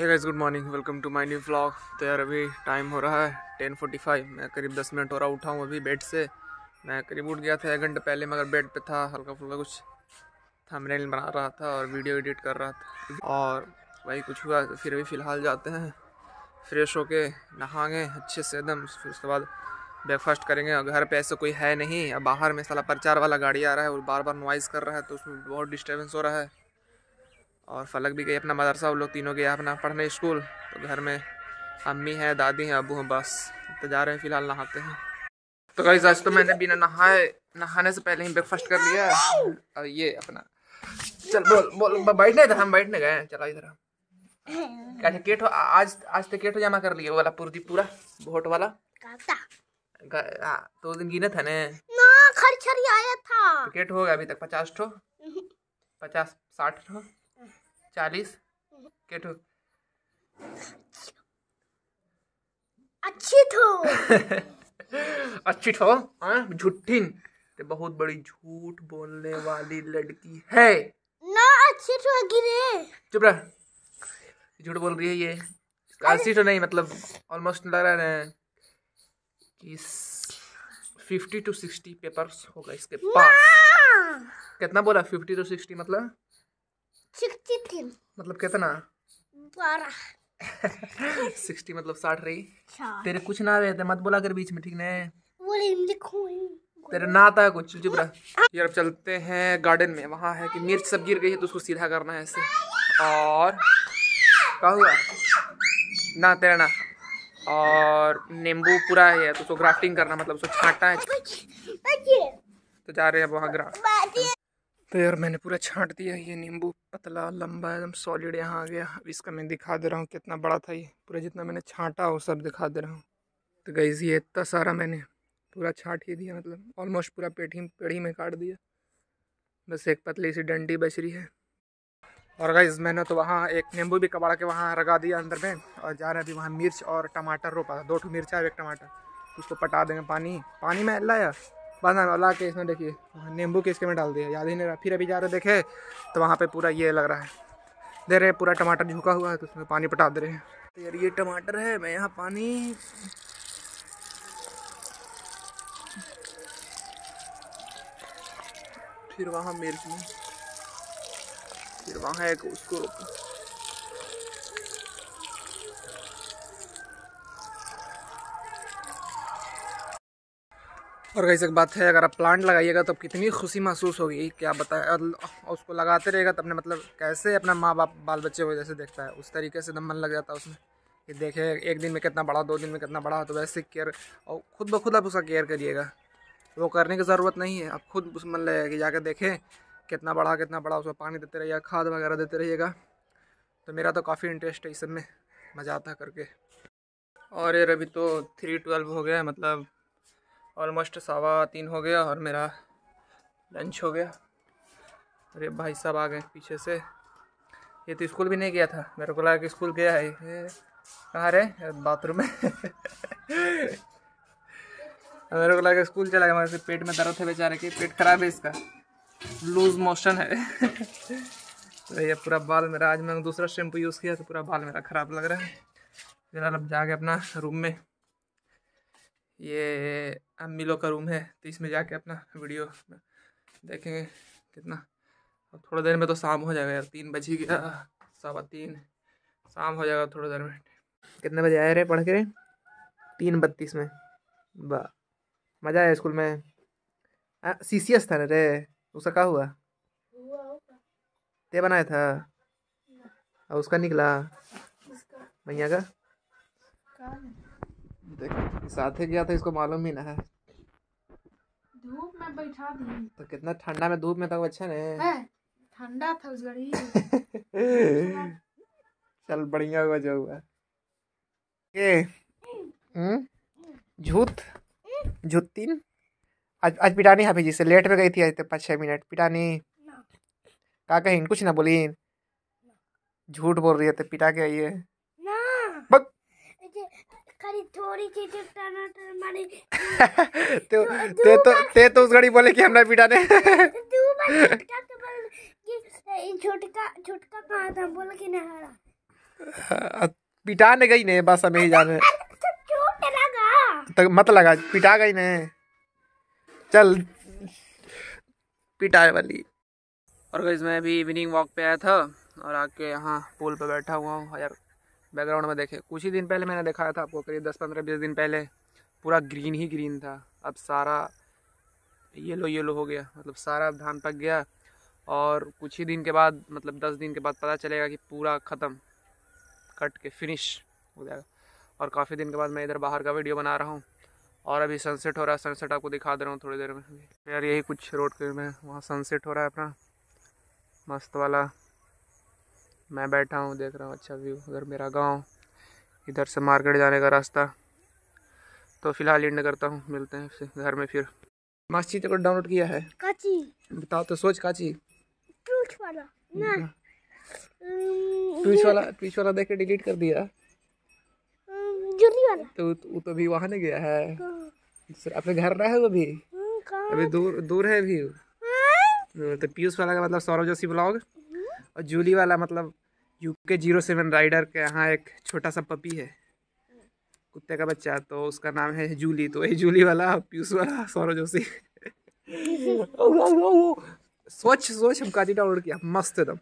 Hey guys good morning welcome to my new vlog तो यार अभी टाइम हो रहा है टेन फोर्टी फाइव मैं करीब दस मिनट हो रहा, उठा हूँ अभी बेड से। मैं करीब उठ गया था एक घंटे पहले, मगर बेड पे था, हल्का फुल्का कुछ थंबनेल बना रहा था और वीडियो एडिट कर रहा था। और वही कुछ हुआ, फिर अभी फ़िलहाल जाते हैं। फ्रेश होके नहाएँगे अच्छे से एकदम, फिर उसके बाद ब्रेकफास्ट करेंगे। और घर पे ऐसे कोई है नहीं अब बाहर में साला प्रचार वाला गाड़ी आ रहा है और बार बार नॉइज़ कर रहा है तो उसमें बहुत डिस्टर्बेंस हो रहा है। और फलक भी गई अपना मदरसा वो लोग तीनों गए अपना पढ़ने स्कूल। तो घर में अम्मी है दादी हैं अबू हैं बस। तो जा रहे हैं फ़िलहाल नहाते हैं। तो कहीं आज तो मैंने बिना नहाए नहाने से पहले ही ब्रेकफास्ट कर लिया है। और ये अपना चल बोल बोल बैठने इधर हम बैठने गए चलो इधर। हम क्या टिकट हो आज आज टिकट हो जमा कर लिए वाला पूरी पूरा वोट वाला। हाँ, तो दिन गिने था ने? ना खरछरी आया था। टिकट हो गया अभी तक पचास ठो। पचास साठ ठो। चालीस के ठो। अच्छी थो अच्छी ठो हाँ झूठिन। ते बहुत बड़ी झूठ बोलने वाली लड़की है। ना अच्छी थो गिरे चुप रह। झूठ बोल रही है ये। अस्सी तो नहीं मतलब ऑलमोस्ट लग रहा है कि फिफ्टी टू सिक्सटी पेपर्स होगा इसके पास। कितना बोला? फिफ्टी टू सिक्सटी मतलब? सिक्सटी मतलब कितना? बारह. सिक्सटी मतलब साठ रही? तेरे कुछ ना आवे मत बोला कर बीच में ठीक है लिखो तेरे ना आता है कुछ चुप रह। यार अब चलते हैं गार्डन में वहाँ है कि मिर्च सब गिर गई है तो उसको सीधा करना है ऐसे। और क्या हुआ? ना तेरा ना। और नींबू पूरा है तो उसको ग्राफ्टिंग करना मतलब उसको छांटना है। तो जा रहे हैं अब वहाँ ग्राफ्ट तो यार मैंने पूरा छांट दिया ये नींबू, पतला, लंबा, एकदम सॉलिड यहाँ आ गया। अब इसका मैं दिखा दे रहा हूँ कितना बड़ा था ये। पूरा जितना मैंने छांटा वो सब दिखा दे रहा हूँ। तो गई ये इतना सारा मैंने पूरा छाट ही दिया मतलब ऑलमोस्ट पूरा पेटी पेड़ी में काट दिया। बस एक पतली सी डंडी बच रही है। और गाइज़ मैंने तो वहाँ एक नींबू भी कबाड़ के वहाँ रगा दिया अंदर में। और जा रहे अभी वहाँ मिर्च और टमाटर रोपा था। दो ठो मिर्चा और एक टमाटर। उसको पटा देंगे पानी। पानी में लाया बना ला के इसमें देखिए, नींबू के इसके में डाल दिया याद ही नहीं रहा। फिर अभी जा रहे देखे तो वहाँ पे पूरा ये लग रहा है। दे रहे पूरा टमाटर झुका हुआ है तो उसमें पानी पटा दे रहे हैं। तो यार ये टमाटर है, मैं यहाँ पानी फिर वहाँ मिर्च में फिर वहाँ एक उसको और कैसे बात है, अगर आप प्लांट लगाइएगा तो कितनी खुशी महसूस होगी, क्या बताएँ? और उसको लगाते रहेगा तो अपने मतलब कैसे अपना माँ बाप बाल बच्चे को जैसे देखता है? उस तरीके से दम मन लग जाता है उसमें। कि देखे, एक दिन में कितना बड़ा, दो दिन में कितना बड़ा तो वैसे केयर और खुद ब खुद आप उसका केयर करिएगा। वो करने की ज़रूरत नहीं है। आप खुद उस मन लगेगा कि जाकर देखें, कितना बड़ा कितना बड़ा उसको पानी देते रहिएगा, खाद वगैरह देते रहिएगा। तो मेरा तो काफ़ी इंटरेस्ट है इस सब में। मज़ा आता करके। और यार, अभी तो थ्री ट्वेल्व हो गया मतलब ऑलमोस्ट सवा तीन हो गया और मेरा लंच हो गया। अरे भाई साहब आ गए पीछे से। ये तो स्कूल भी नहीं गया था। मेरे को लगा कि स्कूल गया है। कहाँ रहे बाथरूम में। मेरे को लगा स्कूल चला गया। मगर पेट में दर्द है बेचारे के। पेट खराब है इसका। लूज मोशन है। तो ये पूरा बाल मेरा, आज मैंने दूसरा शैम्पू यूज़ किया तो पूरा बाल मेरा ख़राब लग रहा है। फ़िलहाल अब जाके अपना रूम में ये अम्मी लोग का रूम है तो इसमें जाके अपना वीडियो देखेंगे कितना। अब थोड़ी देर में तो शाम हो जाएगा यार तीन बज ही गया सवा तीन। शाम हो जाएगा थोड़ी देर में। कितने बजे आए रे पढ़ के? रे तीन बत्तीस में। वाह मज़ा आया स्कूल में। सी सी एस था ना रे? उसका क्या हुआ? ते बनाया था? और उसका निकला? भैया का? देख साथ ही गया था इसको मालूम ही ना है। धूप में बैठा दी। तो कितना ठंडा में धूप में था वो अच्छा ने ठंडा था उस घड़ी। चल बढ़िया हुआ जो हुआ। के हम्म झूठ झूठतीन। आज आज पिटानी हाफी से लेट में गई थी आज तो पाँच छः मिनट पिटानी। का कहीं कुछ ना बोली। झूठ बोल रही है तो पिटा के बक खाली थोड़ी सी जो टमाटर मारे तो ते तो ते तो उस घड़ी बोले कि हम ना पिटाने। तू बस छोटका तो बोल कि छोटका छोटका कहा था? बोल के नहारा। पिटाने गई ने बस हमें ही जाने तो चोट लगा। तक मत लगा पिटा गई ने। चल पिटाए वाली। और गई मैं अभी इवनिंग वॉक पे आया था और आके यहाँ पुल पे बैठा हुआ हूँ यार बैकग्राउंड में देखे। कुछ ही दिन पहले मैंने दिखाया था आपको, करीब दस पंद्रह बीस दिन पहले। पूरा ग्रीन ही ग्रीन था। अब सारा येलो येलो हो गया। मतलब सारा धान पक गया और कुछ ही दिन के बाद मतलब दस दिन के बाद पता चलेगा कि पूरा ख़त्म। कट के फिनिश हो जाएगा। और काफ़ी दिन के बाद मैं इधर बाहर का वीडियो बना रहा हूँ। और अभी सनसेट हो रहा है। सनसेट आपको दिखा दे रहा हूँ थोड़ी देर में। यार यही कुछ रोड के में, वहाँ सनसेट हो रहा है अपना। मस्त वाला मैं बैठा हूँ देख रहा हूँ अच्छा व्यू उधर मेरा गाँव इधर से मार्केट जाने का रास्ता। तो फ़िलहाल एंड करता हूँ मिलते हैं फिर घर में फिर। मस्त चीज़ को डाउनलोड किया है? काची। बताओ तो सोच का चीज़ वाला। ना। अम्म, ट्विच वाला ट्विच वाला देख के डिलीट कर दिया। जुली वाला। तो वो तो अभी वहाँ नहीं गया है। कहाँ? अपने घर रहा है वो अभी? हम्म, अभी दूर दूर है अभी हाँ? तो पीयूष वाला का मतलब सौरभ जोशी ब्लॉग। और जूली वाला मतलब यूके ज़ीरो सेवन राइडर के यहाँ एक छोटा सा पपी है। कुत्ते का बच्चा तो उसका नाम है जूली तो वही जूली वाला पीयूष वाला सौरभ जोशी। सोच सोच हम काजी डाउनलोड किया मस्त एकदम।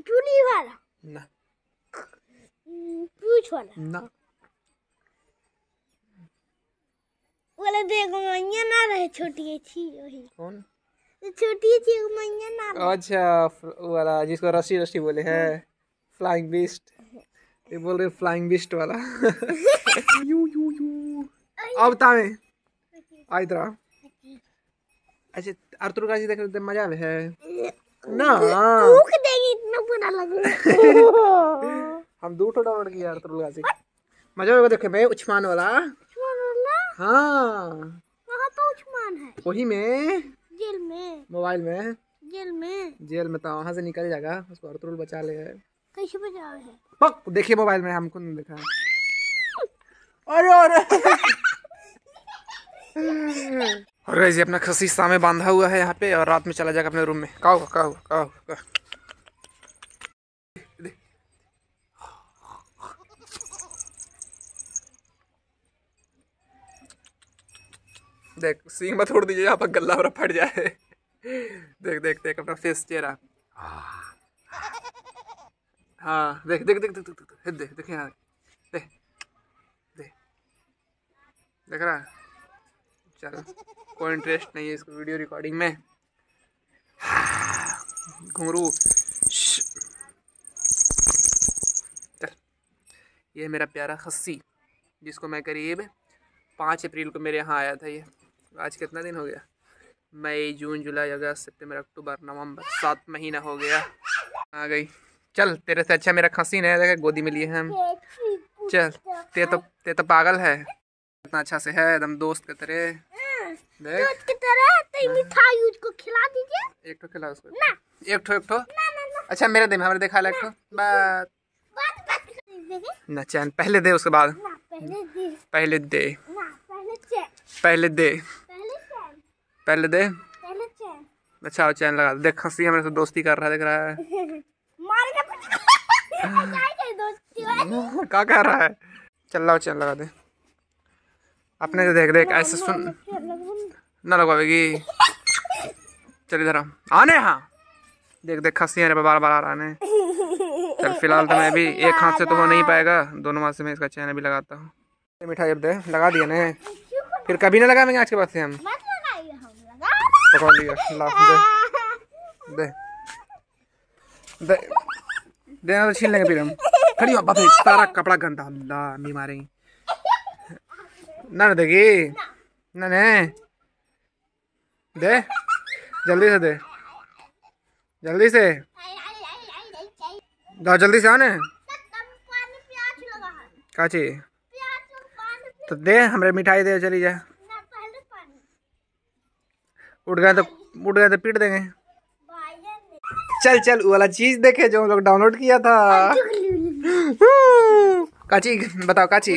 जुली वाला? ना। टूट वाला? ना। वाला देखो मैया ना रहे छोटी थी वही। कौन? छोटी वो मैया ना अच्छा वाला जिसको रस्सी रस्सी बोले है। फ्लाइंग बिस्ट ये बोल रहे फ्लाइंग बिस्ट वाला। You you you. अब तावे आई तरह। अच्छा अर्तुर का जी देख रहे मज़ा आवे है। ना। भूख देगी इतना बुरा लगे हम दो ठो डाउनलोड किया अर्तुर का जी मज़ा आएगा देखे मैं उछमान वाला। हाँ। वहाँ तो उस्मान है। वही में जेल में। मोबाइल में? जेल में। जेल में तो वहाँ से निकल जाएगा उसको अर्तुल बचा ले। कैसे बचा है? पक देखिए मोबाइल में हमको नहीं देखा। अरे अरे। और जी अपना खसी सामे बांधा हुआ है यहाँ पे और रात में चला जाएगा अपने रूम में। का हुआ का हुआ का होगा देख सींग मत छोड़ दीजिए यहाँ पर गला वरा फट जाए देख देख देख अपना फेस चेहरा हाँ देख देख देख देख देख देख देख देख यहाँ देख देख देख रहा है चलो कोई इंटरेस्ट नहीं है इसको वीडियो रिकॉर्डिंग में घुंगरू चल ये मेरा प्यारा खस्सी जिसको मैं करीब पाँच अप्रैल को मेरे यहाँ आया था ये आज कितना दिन हो गया? मई जून जुलाई अगस्त सितंबर अक्टूबर नवंबर सात महीना हो गया। आ गई। चल तेरे से अच्छा मेरा खसी नहीं है गोदी में लिए हम। चल ते तो ते तो पागल है। इतना अच्छा से है एकदम दोस्त के तरह। देख। की तरह तो मिठाई उसको खिला दीजिए। एक ठो खिला उसको। ना। एक ठो एक ठो। ना अच्छा मेरे दे हमारे देखा एक ठो। बात। ना चैन पहले दे उसके बाद। पहले दे पहले दे ना पहले चैन पहले दे। पहले दे। अच्छा चैन लगा दे। देख खसी हमारे से दोस्ती कर रहा है देख रहा है। काय के दोस्ती है क्या कर रहा है? चल लाओ चैन लगा दे। अपने से देख देख ऐसे सुन। ना लगवाएगी। चल इधर आने हाँ देख देख खसी है बार बार आ रहा है चल फ़िलहाल तो मैं भी एक हाथ से तो हो नहीं पाएगा। दोनों हाथ से मैं इसका चैन भी लगाता हूँ। मिठाई अब दे लगा दिया ने। फिर कभी ना लगाएँगे आज के बाद से हम। पकड़ लिया दे। दे। दे। देना तो छीन लेंगे फिर हम। खड़ी हो बात है, सारा कपड़ा गंदा अल्लाह मी मारेंगे। ना ना देगी। ना ने। दे जल्दी से दे। जल्दी से। जाओ जल्दी से आने। पानी प्याज लगा है का चाहिए प्याज और पानी तो दे हमरे मिठाई दे चली जा। ना पहले पानी उठ गए तो उठ गए तो पीट देंगे। चल चल वो वाला चीज़ देखे जो हम लोग डाउनलोड किया था। काची बताओ काची।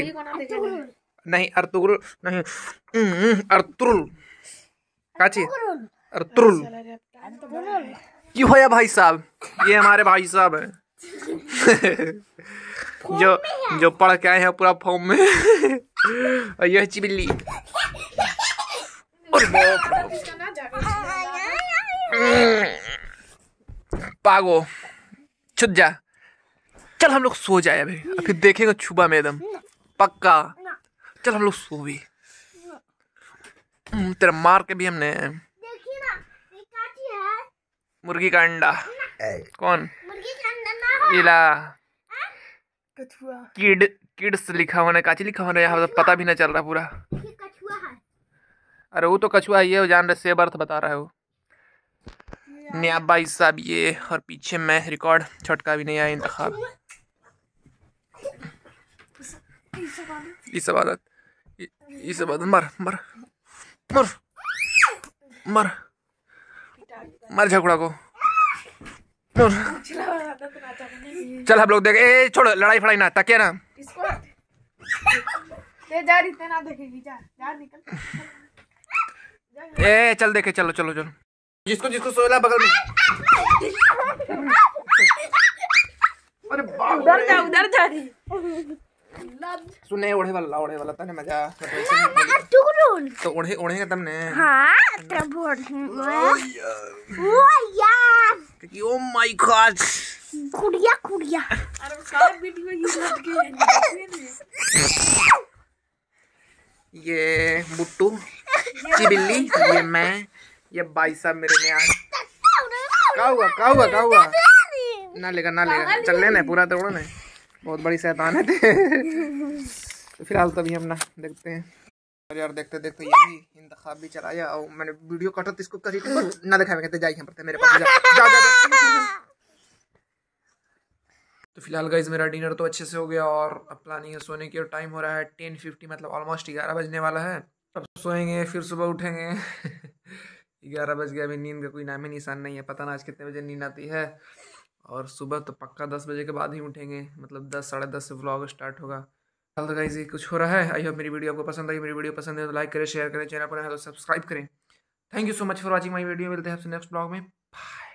नहीं अर्तुगरुल नहीं हम्म, अर्तुरुल काची अर्तुरुल की होया भाई साहब? ये हमारे भाई साहब हैं। जो जो पढ़ के आए हैं पूरा फॉर्म में। और यह चिबिल्ली और पागो छुट जा चल हम लोग सो जाए अभी फिर देखेंगे छुबा में एकदम पक्का चल हम लोग सो भी तेरा मार के भी हमने मुर्गी का अंडा कौन मुर्गी का अंडा ना इला किड किड्स लिखा हुआ है काची लिखा हुआ है यहाँ पता भी नहीं चल रहा पूरा। ये अरे वो तो कछुआ ही है वो जान रहे सेब अर्थ बता रहा है वो। नया भाई साहब ये और पीछे मैं रिकॉर्ड छटका भी नहीं आया इंतखाब इस आदत इस आदत मर मर मर मर मर झगड़ा को। चल हम लोग देखे ए छोड़ लड़ाई फड़ाई ना तकिया ना। इसको ते जा रही ना देखेगी जा जा निकल। ए चल देखे चलो चलो चलो। जिसको जिसको सोला बगल में। अरे उधर जा उधर जा रही। सुने ओढ़े वाला ओढ़े वाला तने मज़ा। तो ओढ़े ओढ़ेगा तुमने हाँ तब ओ यार। क्योंकि ओ माय गॉड कुड़िया कुड़िया अरे सारे वीडियो ये लग गए ये बुट्टू चिबिल्ली ये मैं ये भाई साहब मेरे में आज। क्या हुआ क्या हुआ क्या हुआ? ना लेगा ना लेगा। चल लेने पूरा तोड़ो ने बहुत बड़ी शैतान है। थे तो फ़िलहाल तभी हम ना देखते हैं। और यार देखते देखते ये भी इंतखाब भी चलाया और मैंने वीडियो कटा तो इसको तो ना दिखा कहते जाइए हम मेरे पास जा जा जा, जा। तो फ़िलहाल गाइज़ मेरा डिनर तो अच्छे से हो गया और अब प्लानिंग है सोने की और टाइम हो रहा है टेन फिफ्टी मतलब ऑलमोस्ट ग्यारह बजने वाला है। अब सोएँगे फिर सुबह उठेंगे। ग्यारह बज गया अभी नींद का कोई नाम ही निशान नहीं है पता ना आज कितने बजे नींद आती है। और सुबह तो पक्का दस बजे के बाद ही उठेंगे मतलब दस साढ़े दस से व्लॉग स्टार्ट होगा। फ़िलहाल गाइस गाइज़ ये कुछ हो रहा है। आई होप मेरी वीडियो आपको पसंद आई। मेरी वीडियो पसंद है तो लाइक करें, शेयर करें, चैनल पर है तो सब्सक्राइब करें। Thank you so much for watching my video मिलते हैं आपसे नेक्स्ट ब्लॉग में। बाय